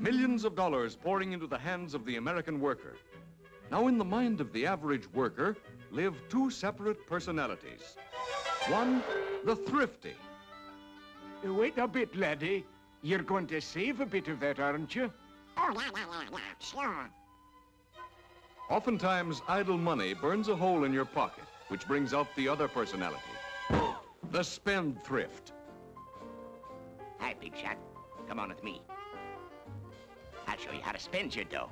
Millions of dollars pouring into the hands of the American worker. Now, in the mind of the average worker live two separate personalities. One, the thrifty. Wait a bit, laddie. You're going to save a bit of that, aren't you? Oh, yeah, yeah, yeah, yeah, sure. Oftentimes, idle money burns a hole in your pocket, which brings out the other personality. The spendthrift. Hi, Big Shot. Come on with me. I'll show you how to spend your dough.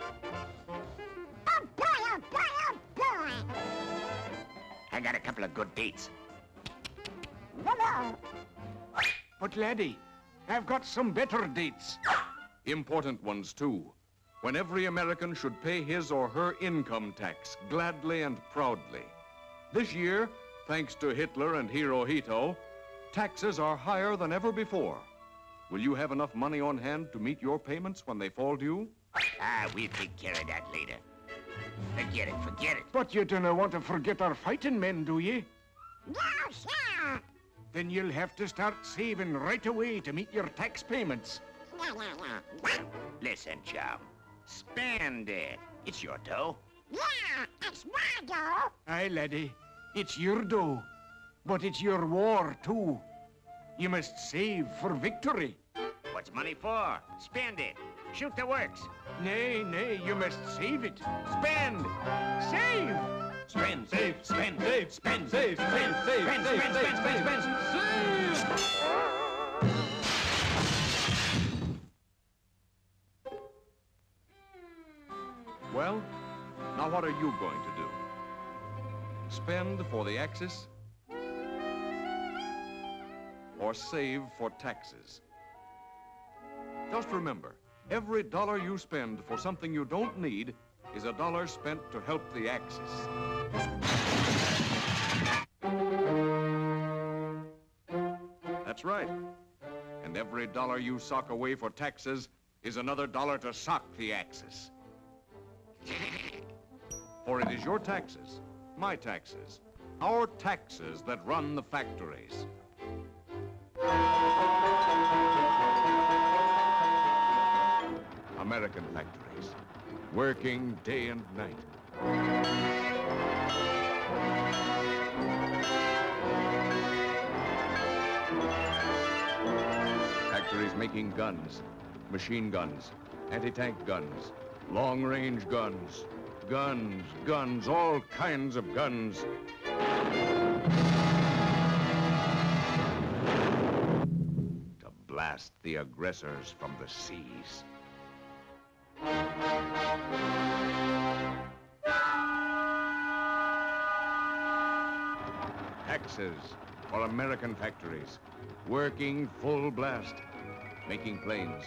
Oh, boy, oh, boy, oh, boy. I got a couple of good dates. Whoa, But, laddie, I've got some better dates. Important ones, too. When every American should pay his or her income tax gladly and proudly. This year, thanks to Hitler and Hirohito, taxes are higher than ever before. Will you have enough money on hand to meet your payments when they fall due? Ah, we'll take care of that later. Forget it, forget it. But you don't want to forget our fighting men, do you? No, sir. Then you'll have to start saving right away to meet your tax payments. Yeah, yeah, yeah. Listen, chum. Spend it. It's your dough. Yeah, it's my dough. Aye, laddie. It's your dough. But it's your war, too. You must save for victory. What's money for? Spend it. Shoot the works. Nay, nay, you must save it. Spend! Save! Spend, save, spend, save, spend, save, spend, save, spend, spend, spend, spend, spend. Well, now what are you going to do? Spend for the Axis? Or save for taxes? Just remember, every dollar you spend for something you don't need is a dollar spent to help the Axis. That's right. And every dollar you sock away for taxes is another dollar to sock the Axis. For it is your taxes, my taxes, our taxes that run the factories. American factories, working day and night. Factories making guns, machine guns, anti-tank guns, long-range guns, guns, guns, all kinds of guns. To blast the aggressors from the seas. For American factories, working full blast, making planes.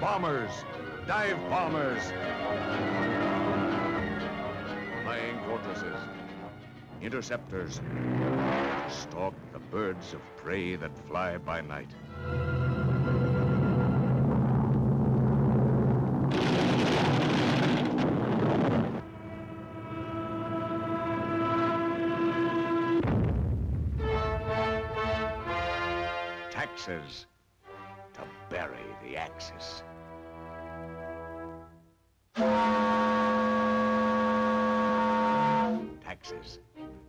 Bombers, dive bombers. Flying fortresses, interceptors, stalk the birds of prey that fly by night. Taxes to bury the Axis. Taxes.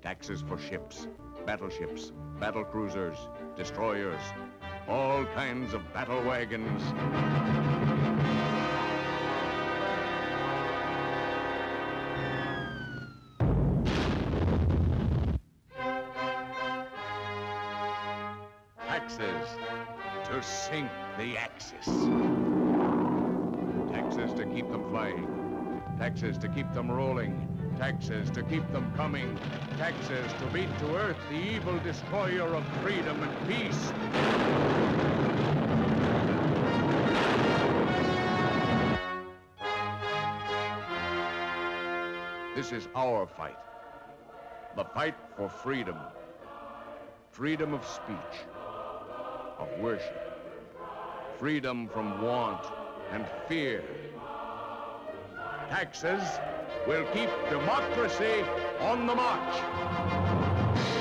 Taxes for ships, battleships, battle cruisers, destroyers, all kinds of battle wagons. Taxes to sink the Axis. Taxes to keep them flying. Taxes to keep them rolling. Taxes to keep them coming. Taxes to beat to earth the evil destroyer of freedom and peace. This is our fight. The fight for freedom. Freedom of speech of worship. Freedom from want and fear. Taxes will keep democracy on the march.